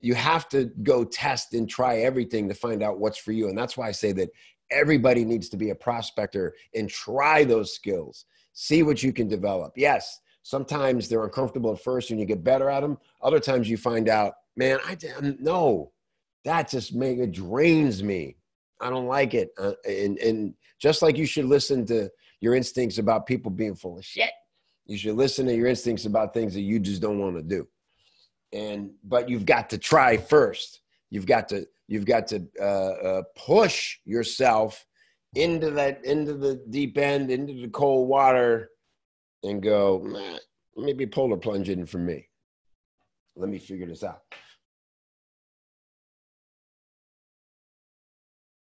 you have to go test and try everything to find out what's for you. And that's why I say that everybody needs to be a prospector and try those skills. See what you can develop. Yes, sometimes they're uncomfortable at first and you get better at them. Other times you find out, man, I didn't know that just make it drains me. I don't like it. Uh, and, and just like you should listen to your instincts about people being full of shit, you should listen to your instincts about things that you just don't want to do. And but you've got to try first. You've got to you've got to uh, uh, push yourself into that into the deep end, into the cold water, and go. maybe polar plunge in for me. Let me figure this out.